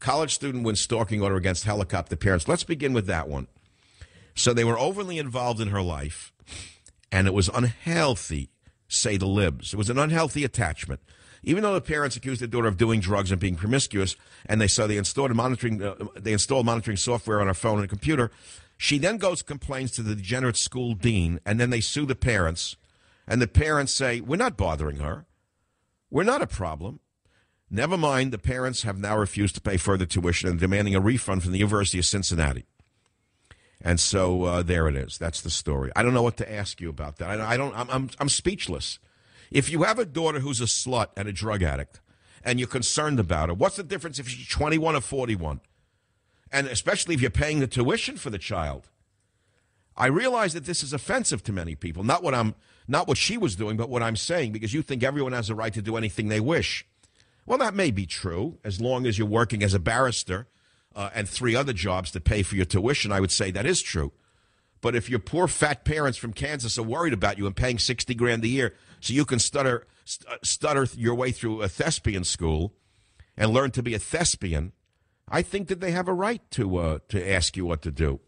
College student wins stalking order against helicopter parents. Let's begin with that one. So they were overly involved in her life, and it was unhealthy, say the libs. It was an unhealthy attachment. Even though the parents accused their daughter of doing drugs and being promiscuous, and they saw they installed monitoring, uh, they installed monitoring software on her phone and computer, she then goes complains to the degenerate school dean, and then they sue the parents, and the parents say, "We're not bothering her. We're not a problem." Never mind, the parents have now refused to pay further tuition and demanding a refund from the University of Cincinnati. And so uh, there it is. That's the story. I don't know what to ask you about that. I, I don't. I'm, I'm, I'm speechless. If you have a daughter who's a slut and a drug addict, and you're concerned about her, what's the difference if she's 21 or 41? And especially if you're paying the tuition for the child. I realize that this is offensive to many people. Not what I'm, not what she was doing, but what I'm saying, because you think everyone has a right to do anything they wish. Well, that may be true as long as you're working as a barrister uh, and three other jobs to pay for your tuition. I would say that is true. But if your poor fat parents from Kansas are worried about you and paying 60 grand a year so you can stutter, st- uh, stutter your way through a thespian school and learn to be a thespian, I think that they have a right to, uh, to ask you what to do.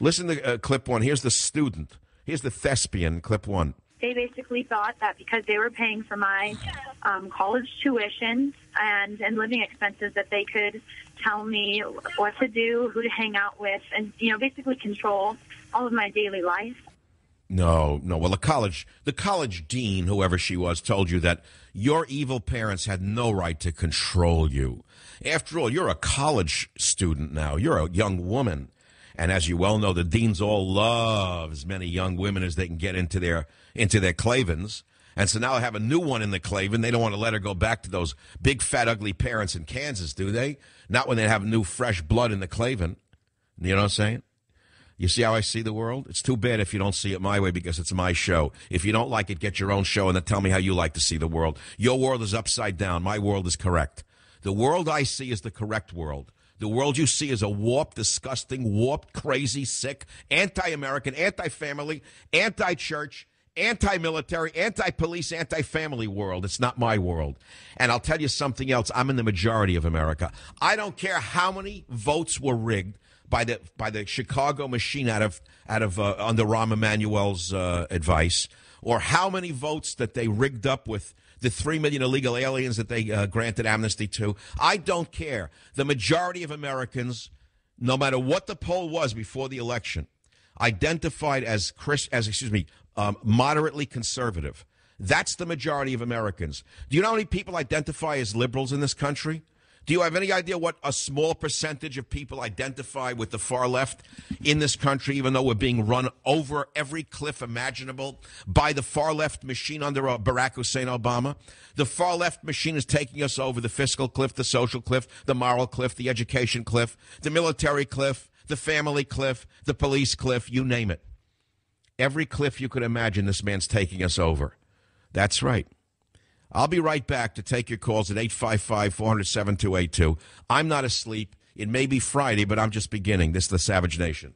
Listen to uh, clip one. Here's the student. Here's the thespian, clip one. They basically thought that because they were paying for my um, college tuition and, and living expenses that they could tell me what to do, who to hang out with, and, you know, basically control all of my daily life. No, no. Well, the college, the college dean, whoever she was, told you that your evil parents had no right to control you. After all, you're a college student now. You're a young woman. And as you well know, the deans all love as many young women as they can get into their into their clavens. And so now I have a new one in the Klavan. They don't want to let her go back to those big, fat, ugly parents in Kansas, do they? Not when they have new, fresh blood in the Klavan. You know what I'm saying? You see how I see the world? It's too bad if you don't see it my way because it's my show. If you don't like it, get your own show and then tell me how you like to see the world. Your world is upside down. My world is correct. The world I see is the correct world. The world you see is a warped, disgusting, warped, crazy, sick, anti American, anti family, anti church, anti military, anti police, anti family world. It's not my world. And I'll tell you something else. I'm in the majority of America. I don't care how many votes were rigged by the by the Chicago machine out of out of uh, under Rahm Emanuel's uh, advice, or how many votes that they rigged up with the three million illegal aliens that they uh, granted amnesty to. I don't care. The majority of Americans, no matter what the poll was before the election, identified as Chris as excuse me um, moderately conservative. That's the majority of Americans. Do you know how many people identify as liberals in this country? Do you have any idea what a small percentage of people identify with the far left in this country, even though we're being run over every cliff imaginable by the far left machine under uh, Barack Hussein Obama? The far left machine is taking us over the fiscal cliff, the social cliff, the moral cliff, the education cliff, the military cliff, the family cliff, the police cliff, you name it. Every cliff you could imagine, this man's taking us over. That's right. I'll be right back to take your calls at 855 400 7282. I'm not asleep. It may be Friday, but I'm just beginning. This is the Savage Nation.